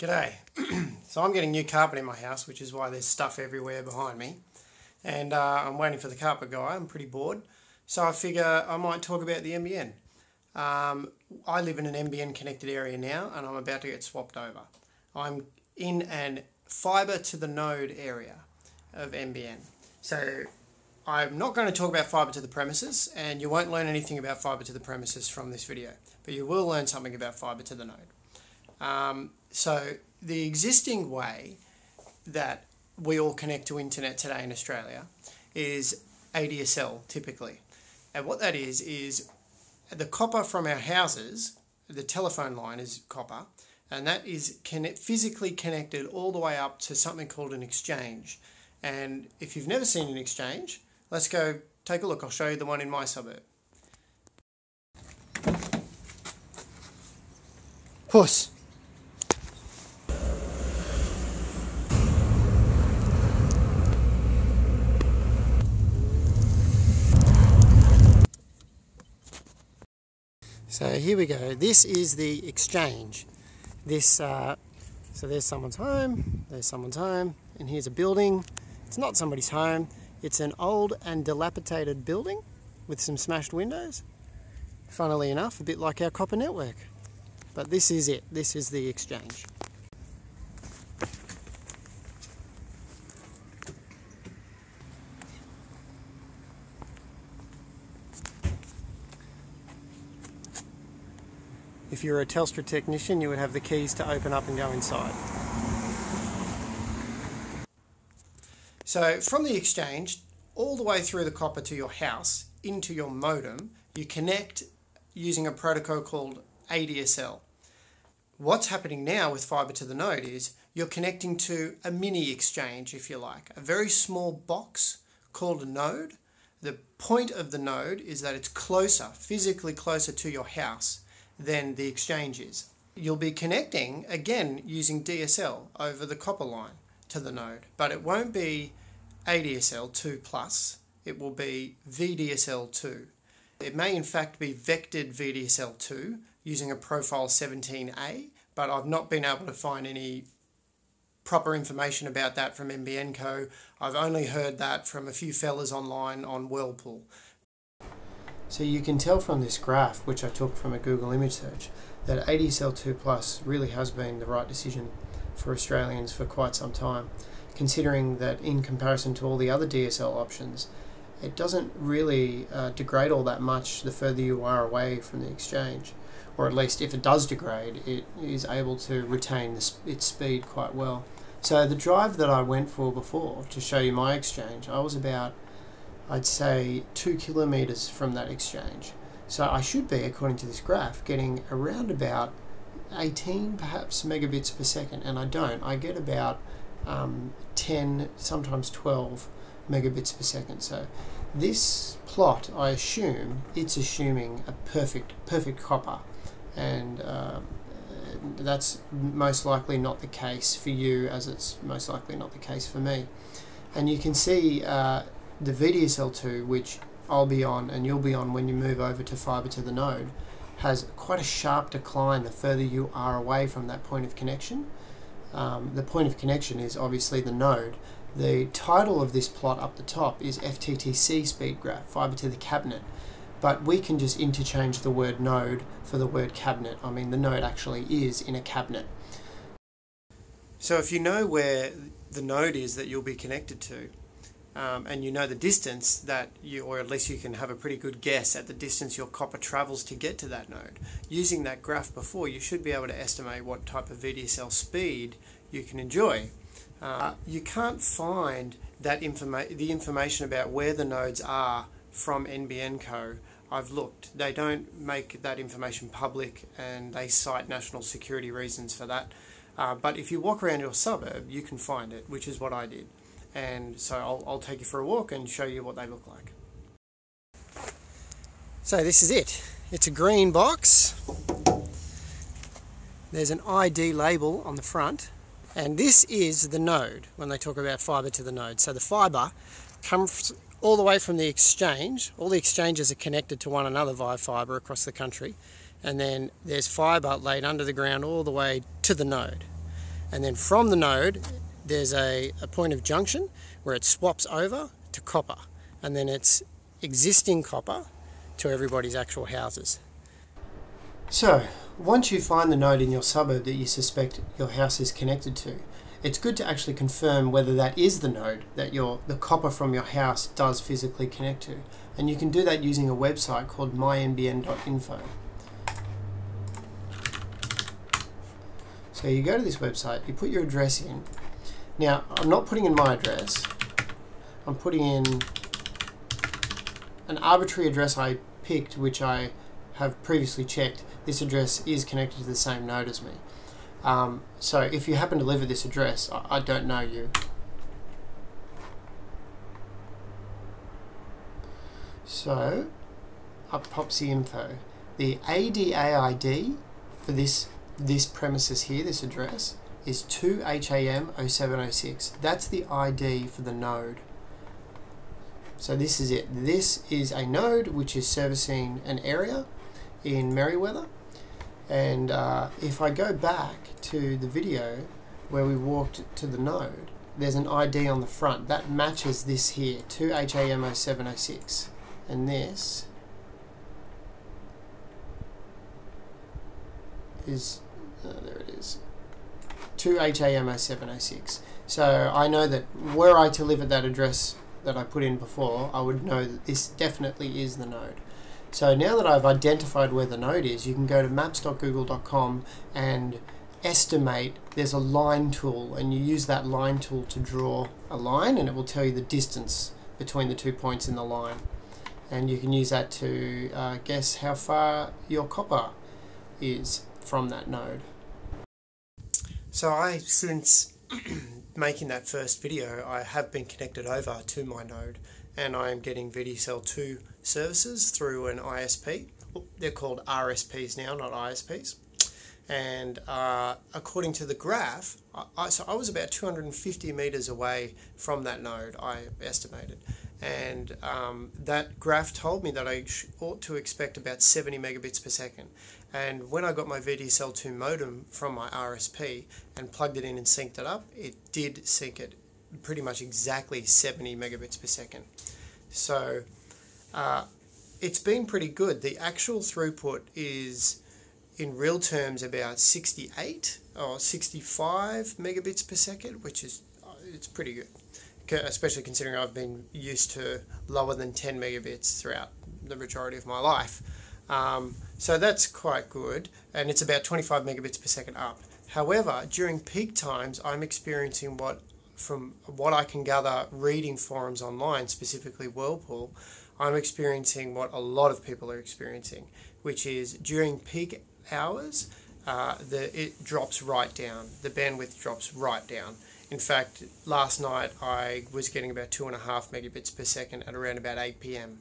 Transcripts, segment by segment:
G'day. so I'm getting new carpet in my house, which is why there's stuff everywhere behind me. And uh, I'm waiting for the carpet guy. I'm pretty bored. So I figure I might talk about the NBN. Um, I live in an NBN connected area now and I'm about to get swapped over. I'm in an fibre to the node area of NBN. So I'm not going to talk about fibre to the premises and you won't learn anything about fibre to the premises from this video, but you will learn something about fibre to the node. Um, so the existing way that we all connect to internet today in Australia is ADSL typically. And what that is, is the copper from our houses, the telephone line is copper, and that is connect, physically connected all the way up to something called an exchange. And if you've never seen an exchange, let's go take a look. I'll show you the one in my suburb. Puss. So here we go. This is the exchange. This, uh, so there's someone's home, there's someone's home, and here's a building. It's not somebody's home. It's an old and dilapidated building with some smashed windows. Funnily enough, a bit like our copper network. But this is it. This is the exchange. If you're a Telstra technician, you would have the keys to open up and go inside. So from the exchange, all the way through the copper to your house, into your modem, you connect using a protocol called ADSL. What's happening now with fiber to the node is you're connecting to a mini exchange, if you like, a very small box called a node. The point of the node is that it's closer, physically closer to your house than the exchange is. You'll be connecting again using DSL over the copper line to the node, but it won't be ADSL 2 plus, it will be VDSL 2. It may in fact be vectored VDSL 2 using a profile 17A, but I've not been able to find any proper information about that from NBN Co. I've only heard that from a few fellas online on Whirlpool. So you can tell from this graph, which I took from a Google image search, that ADSL2 Plus really has been the right decision for Australians for quite some time, considering that in comparison to all the other DSL options, it doesn't really uh, degrade all that much the further you are away from the exchange. Or at least if it does degrade, it is able to retain its speed quite well. So the drive that I went for before, to show you my exchange, I was about I'd say two kilometers from that exchange. So I should be, according to this graph, getting around about 18 perhaps megabits per second, and I don't. I get about um, 10, sometimes 12 megabits per second. So this plot, I assume, it's assuming a perfect, perfect copper, and uh, that's most likely not the case for you, as it's most likely not the case for me. And you can see uh, the VDSL2, which I'll be on and you'll be on when you move over to fiber to the node, has quite a sharp decline the further you are away from that point of connection. Um, the point of connection is obviously the node. The title of this plot up the top is FTTC speed graph, fiber to the cabinet. But we can just interchange the word node for the word cabinet. I mean, the node actually is in a cabinet. So if you know where the node is that you'll be connected to, um, and you know the distance that you, or at least you can have a pretty good guess at the distance your copper travels to get to that node. Using that graph before, you should be able to estimate what type of VDSL speed you can enjoy. Uh, you can't find that informa the information about where the nodes are from NBN Co. I've looked. They don't make that information public and they cite national security reasons for that. Uh, but if you walk around your suburb, you can find it, which is what I did and so I'll, I'll take you for a walk and show you what they look like. So this is it. It's a green box. There's an ID label on the front and this is the node when they talk about fibre to the node. So the fibre comes all the way from the exchange. All the exchanges are connected to one another via fibre across the country and then there's fibre laid under the ground all the way to the node. And then from the node, there's a, a point of junction where it swaps over to copper. And then it's existing copper to everybody's actual houses. So, once you find the node in your suburb that you suspect your house is connected to, it's good to actually confirm whether that is the node that your the copper from your house does physically connect to. And you can do that using a website called mynbn.info. So you go to this website, you put your address in. Now, I'm not putting in my address. I'm putting in an arbitrary address I picked, which I have previously checked. This address is connected to the same node as me. Um, so if you happen to live at this address, I, I don't know you. So, up pops the info. The ADAID for this this premises here, this address, is 2HAM0706. That's the ID for the node. So this is it. This is a node which is servicing an area in Merewether and uh, if I go back to the video where we walked to the node, there's an ID on the front. That matches this here, 2HAM0706. And this is, oh, there it is, 2HAM0706. So I know that were I to live at that address that I put in before, I would know that this definitely is the node. So now that I've identified where the node is, you can go to maps.google.com and estimate. There's a line tool, and you use that line tool to draw a line, and it will tell you the distance between the two points in the line. And you can use that to uh, guess how far your copper is from that node. So I, since making that first video, I have been connected over to my node and I am getting VDSL 2 services through an ISP. They're called RSPs now, not ISPs. And uh, according to the graph, I, so I was about 250 meters away from that node, I estimated. And um, that graph told me that I ought to expect about 70 megabits per second. And when I got my VDSL2 modem from my RSP and plugged it in and synced it up, it did sync it pretty much exactly 70 megabits per second. So uh, it's been pretty good. The actual throughput is in real terms about 68 or 65 megabits per second, which is uh, it's pretty good, especially considering I've been used to lower than 10 megabits throughout the majority of my life. Um, so that's quite good, and it's about 25 megabits per second up. However, during peak times, I'm experiencing what from what I can gather reading forums online, specifically Whirlpool, I'm experiencing what a lot of people are experiencing, which is during peak hours, uh, the, it drops right down. The bandwidth drops right down. In fact, last night I was getting about two and a half megabits per second at around about 8 p.m.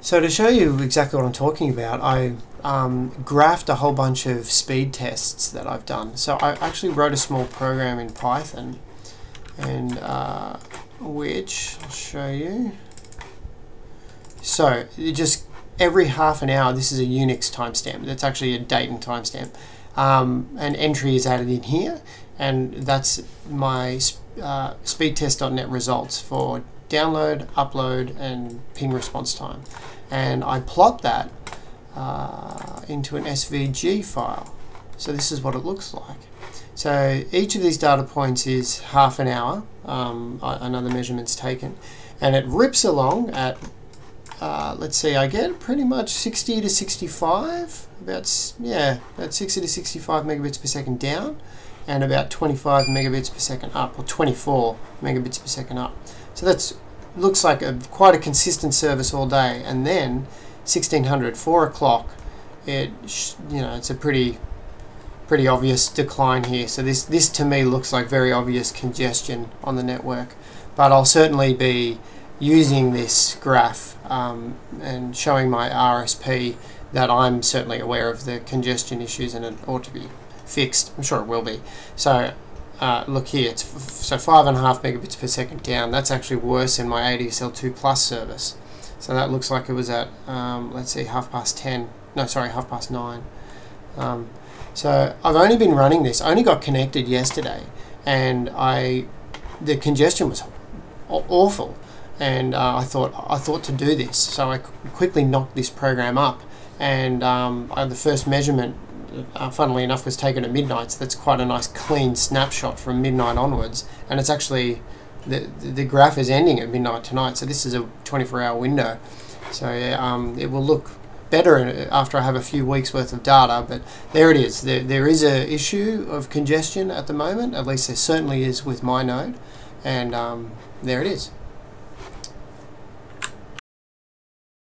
So to show you exactly what I'm talking about, I um, graphed a whole bunch of speed tests that I've done. So I actually wrote a small program in Python, and uh, which I'll show you. So just every half an hour, this is a Unix timestamp. That's actually a date and timestamp. Um, an entry is added in here, and that's my uh, speedtest.net results for download, upload, and ping response time and I plot that uh, into an SVG file. So this is what it looks like. So each of these data points is half an hour, um, another measurement's taken, and it rips along at, uh, let's see, I get pretty much 60 to 65, about, yeah, about 60 to 65 megabits per second down, and about 25 megabits per second up, or 24 megabits per second up. So that's looks like a quite a consistent service all day, and then 1600, 4 o'clock, it you know it's a pretty pretty obvious decline here. So this this to me looks like very obvious congestion on the network, but I'll certainly be using this graph um, and showing my RSP that I'm certainly aware of the congestion issues and it ought to be fixed. I'm sure it will be. So uh, look here, it's so five and a half megabits per second down. That's actually worse in my ADSL2 Plus service. So that looks like it was at, um, let's see, half past 10. No, sorry, half past 9. Um, So I've only been running this. I only got connected yesterday, and I the congestion was awful, and uh, I thought I thought to do this. So I quickly knocked this program up, and um, I, the first measurement, uh, funnily enough, was taken at midnight. So that's quite a nice clean snapshot from midnight onwards, and it's actually the the graph is ending at midnight tonight. So this is a 24 hour window. So um, it will look better after I have a few weeks worth of data. But there it is. There, there is a issue of congestion at the moment. At least there certainly is with my node, and um, there it is.